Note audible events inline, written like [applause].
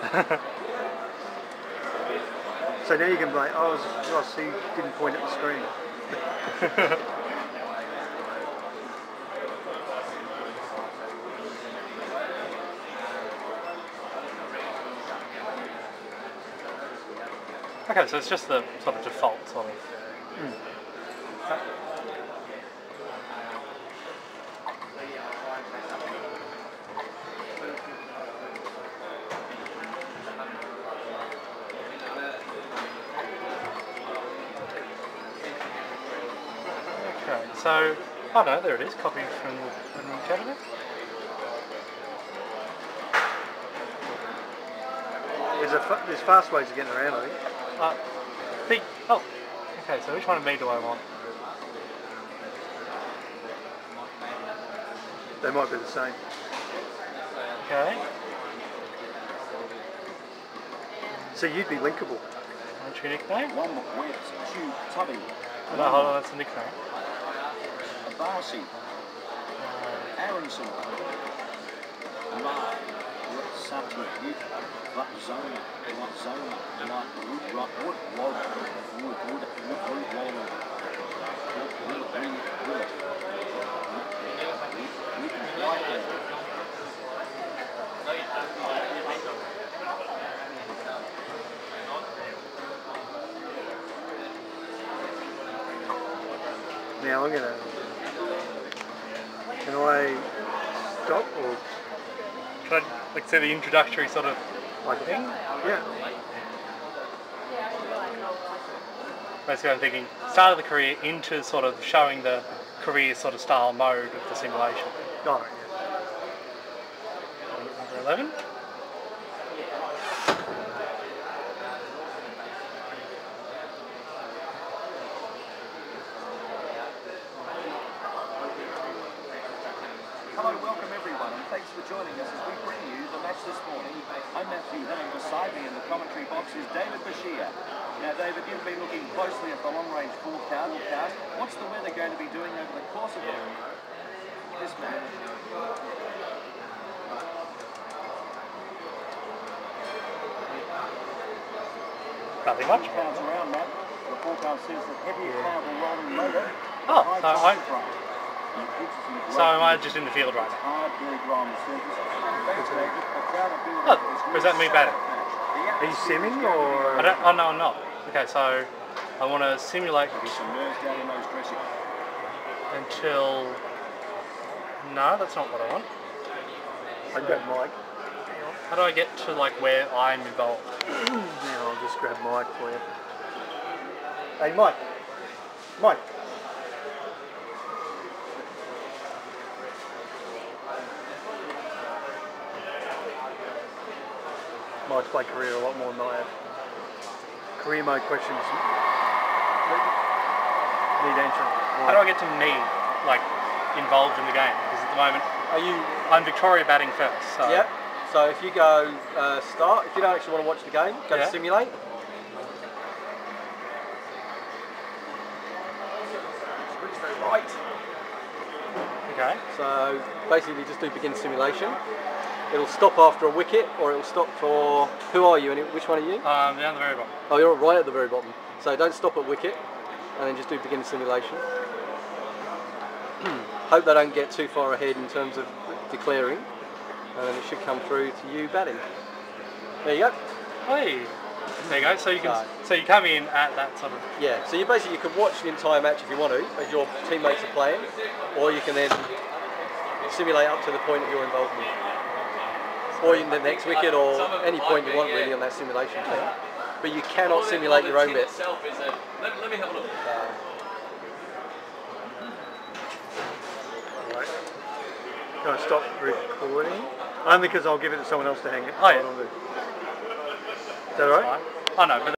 [laughs] so now you can be like, oh, Ross, he didn't point at the screen. Okay, so it's just the sort of default sort of. Okay, so oh no, there it is. Copy from the from the cabinet. There's, a, fa- there's fast ways of getting around, I think. Uh, the, oh, okay. So which one of me do I want? They might be the same. Okay. So you'd be linkable. What's your nickname? One wet, two tubby, no, hold on, that's a nickname. Barsi, uh, Aronson, La, Sabri, Vat Zona, Vat Zona, La, Root, Rock, Wood, Wall, Wood, Wood, Wood, Wood, Wall, Wood, Wood, Wood, Wood, Now I'm gonna. Can I stop or Should I like say the introductory sort of like thing? Yeah. Basically, I'm thinking start of the career into sort of showing the career sort of style mode of the simulation. Oh, Number 11. Hello, welcome everyone, and thanks for joining us as we bring you the match this morning. I'm Matthew Henning. Beside me in the commentary box is David Bashir. Now, David, you've been looking closely at the long-range forecast. What's the weather going to be doing over the course of this match? Nothing much. Clouds around, Matt. The forecast says that heavier cloud will roll in later. Oh, so I- pressure front. And it gives us some So am I just in the field right now? hard, very dry on the surface. Thanks, David. The crowd are building Oh, that me better. Are you simming or? I don't, oh no, I'm not. Okay, so I want to simulate There's some nerves down in those dressing. until. No, that's not what I want. I've got Mike. How do I get to like where I'm involved? [clears throat] Now I'll just grab Mike for you. Hey, Mike. Mike. Mike's play career a lot more than I have. Career mode questions need answering. How do I get to me, like, involved in the game? Because at the moment, Are you? I'm Victoria batting first. So Yep. So if you go uh, start, if you don't actually want to watch the game, go Yeah. to simulate. Right. Okay. So basically, just do begin simulation. It'll stop after a wicket, or it'll stop for. Who are you? And which one are you? Um, down the very bottom. Oh, you're right at the very bottom. So don't stop at wicket, and then just do begin simulation. [clears throat] Hope they don't get too far ahead in terms of declaring, and then it should come through to you batting. There you go. Hey. There you go. So you can. So- So you come in at that sort of. Yeah, so you basically you can watch the entire match if you want to, as your teammates are playing, or you can then simulate up to the point of your involvement, or in the next wicket, or any point you want really on that simulation team. But you cannot simulate your own bit. Let, let me have a look. Right. Can I stop recording? Only because I'll give it to someone else to hang it. Oh, yeah. hold on to. Is that alright? Oh know. but